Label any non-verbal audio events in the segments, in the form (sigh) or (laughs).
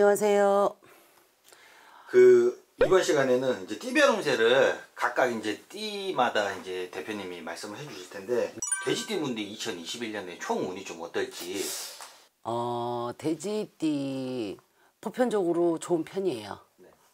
안녕하세요. 그 이번 시간에는 이제 띠별 운세를 각각 이제 띠마다 이제 대표님이 말씀을 해주실 텐데 돼지띠 분들 2021년에 총 운이 좀 어떨지 어, 돼지띠 보편적으로 좋은 편이에요.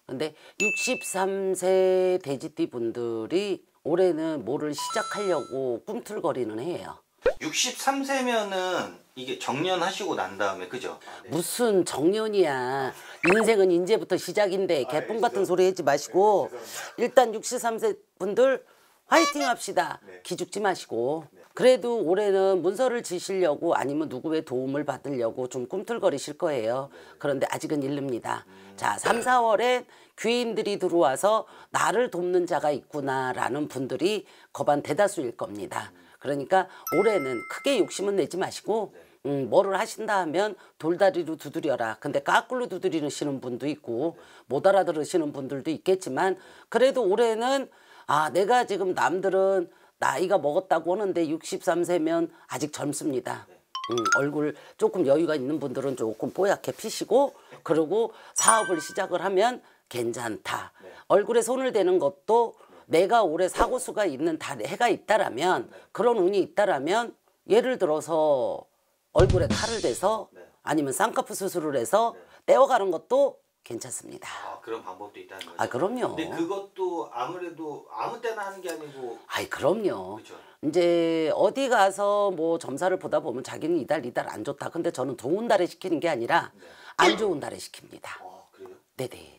근데 63세 돼지띠 분들이 올해는 뭐를 시작하려고 꿈틀거리는 해요. 63세면은 이게 정년하시고 난 다음에 그죠? 무슨 정년이야. 인생은 이제부터 시작인데 개꿈 같은 소리 하지 마시고 일단 63세 분들 화이팅 합시다. 기죽지 마시고. 그래도 올해는 문서를 지시려고 아니면 누구의 도움을 받으려고 좀 꿈틀거리실 거예요. 그런데 아직은 이릅니다. 자, 3, 4월에 귀인들이 들어와서 나를 돕는 자가 있구나라는 분들이 거반 대다수일 겁니다. 그러니까 올해는 크게 욕심은 내지 마시고 음, 뭐를 하신다 하면 돌다리로 두드려라. 근데 까꿀로 두드리시는 분도 있고 못 알아들으시는 분들도 있겠지만 그래도 올해는 아 내가 지금 남들은 나이가 먹었다고 하는데 63세면 아직 젊습니다. 음, 얼굴 조금 여유가 있는 분들은 조금 뽀얗게 피시고 그리고 사업을 시작을 하면 괜찮다. 얼굴에 손을 대는 것도 내가 올해 사고수가 있는 달 해가 있다라면 그런 운이 있다라면 예를 들어서 얼굴에 칼을 대서 아니면 쌍꺼풀 수술을 해서 떼어가는 것도 괜찮습니다. 아, 그런 방법도 있다는 거죠. 아 그럼요. 근데 그것도 아무래도 아무 때나 하는 게 아니고 아이 그럼요. 그렇죠. 이제 어디 가서 뭐 점사를 보다 보면 자기는 이달 이달 안 좋다. 근데 저는 좋은 달에 시키는 게 아니라 안 좋은 달에 시킵니다. 어, 그래요? 네네.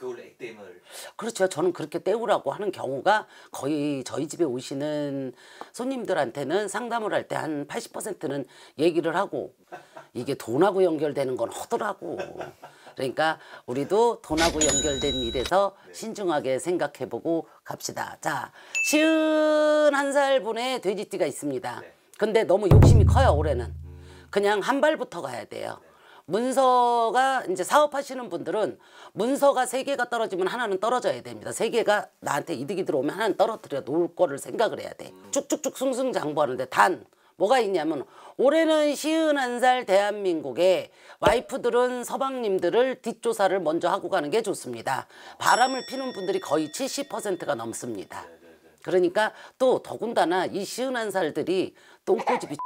어, 그걸 액땜을 그렇죠. 저는 그렇게 때우라고 하는 경우가 거의 저희 집에 오시는 손님들한테는 상담을 할 때 한 80%는 얘기를 하고 이게 돈하고 연결되는 건 허더라고. 그러니까 우리도 돈하고 연결된 일에서 신중하게 생각해보고 갑시다. 자, 시은 한 살 분의 돼지띠가 있습니다. 근데 너무 욕심이 커요, 올해는. 그냥 한 발부터 가야 돼요. 문서가 이제 사업하시는 분들은 문서가 세 개가 떨어지면 하나는 떨어져야 됩니다. 세 개가 나한테 이득이 들어오면 하나는 떨어뜨려 놓을 거를 생각을 해야 돼. 쭉쭉쭉 승승장구하는데 단 뭐가 있냐면 올해는 시은 한살 대한민국의 와이프들은 서방님들을 뒷조사를 먼저 하고 가는 게 좋습니다. 바람을 피는 분들이 거의 70%가 넘습니다. 그러니까 또 더군다나 이 시은 한 살들이 똥꼬집이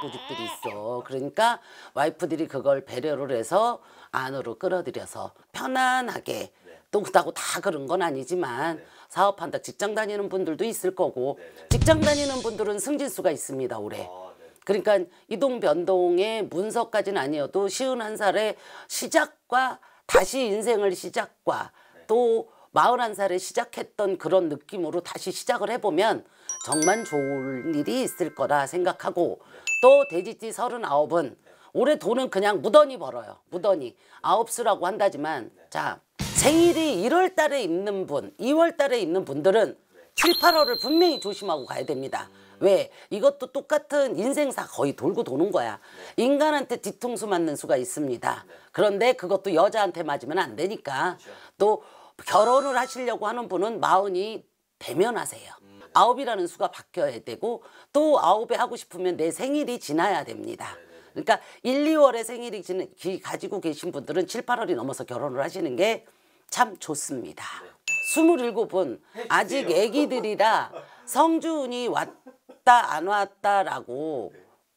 고집들이 (laughs) 있어. 그러니까 와이프들이 그걸 배려를 해서 안으로 끌어들여서 편안하게 또 그렇다고 다 그런 건 아니지만 사업한다. 직장 다니는 분들도 있을 거고 직장 다니는 분들은 승진수가 있습니다 올해. 그러니까 이동 변동의 문서까지는 아니어도 쉬운 한 살의 시작과 다시 인생을 시작과 또 마흔한 살에 시작했던 그런 느낌으로 다시 시작을 해보면 정말 좋은 일이 있을 거라 생각하고 또 돼지띠 서른아홉은 올해 돈은 그냥 무던히 벌어요. 무던히. 아홉 수라고 한다지만 자 생일이 1월 달에 있는 분, 2월 달에 있는 분들은 7, 8월을 분명히 조심하고 가야 됩니다. 왜? 이것도 똑같은 인생사 거의 돌고 도는 거야. 인간한테 뒤통수 맞는 수가 있습니다. 그런데 그것도 여자한테 맞으면 안 되니까 또 결혼을 하시려고 하는 분은 마흔이 되면 하세요. 아홉이라는 수가 바뀌어야 되고 또 아홉에 하고 싶으면 내 생일이 지나야 됩니다. 그러니까 1, 2월에 생일이 지는, 기- 가지고 계신 분들은 7, 8월이 넘어서 결혼을 하시는 게 참 좋습니다. 27은 아직 애기들이라 성주운이 왔다 안 왔다라고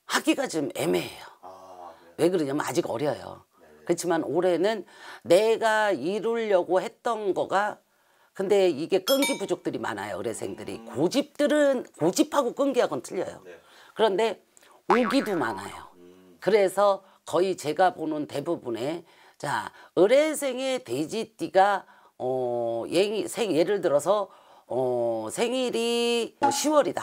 하기가 좀 애매해요. 아, 네. 왜 그러냐면 아직 어려요. 그렇지만 올해는 내가 이루려고 했던 거가 근데 이게 끈기 부족들이 많아요. 의뢰생들이. 고집들은 고집하고 끈기하고는 틀려요. 그런데 오기도 많아요. 그래서 거의 제가 보는 대부분의 자 의뢰생의 돼지띠가 어 예, 생, 예를 들어서 어 생일이 10월이다.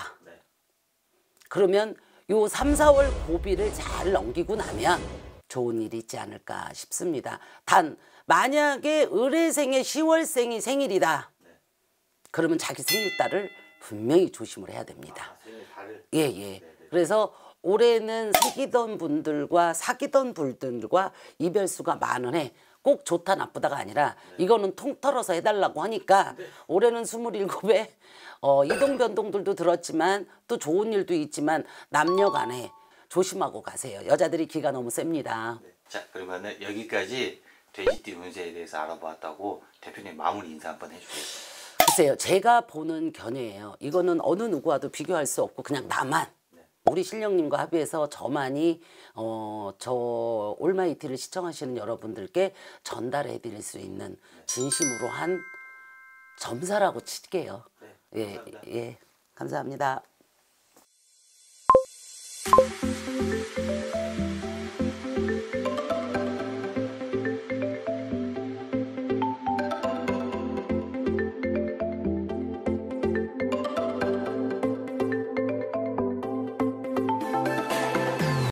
그러면 요 3, 4월 고비를 잘 넘기고 나면 좋은 일이 있지 않을까 싶습니다. 단 만약에 의뢰생의 10월생이 생일이다. 그러면 자기 생일달을 분명히 조심을 해야 됩니다. 생일 달을 예, 예. 그래서 올해는 사귀던 분들과 사귀던 분들과 이별수가 많은 해. 꼭 좋다 나쁘다가 아니라 이거는 통털어서 해달라고 하니까 올해는 27에 어, 이동 변동들도 들었지만 또 좋은 일도 있지만 남녀 간에 조심하고 가세요. 여자들이 기가 너무 셉니다. 자 그러면은 여기까지 돼지띠 운세에 대해서 알아보았다고 대표님 마무리 인사 한번 해주세요. 글쎄요, 제가 보는 견해예요. 이거는 어느 누구와도 비교할 수 없고 그냥 나만 우리 신령님과 합의해서 저만이 어, 저 올마이티를 시청하시는 여러분들께 전달해 드릴 수 있는 진심으로 한 점사라고 칠게요. 네, 예, 감사합니다. 예, 감사합니다. うん。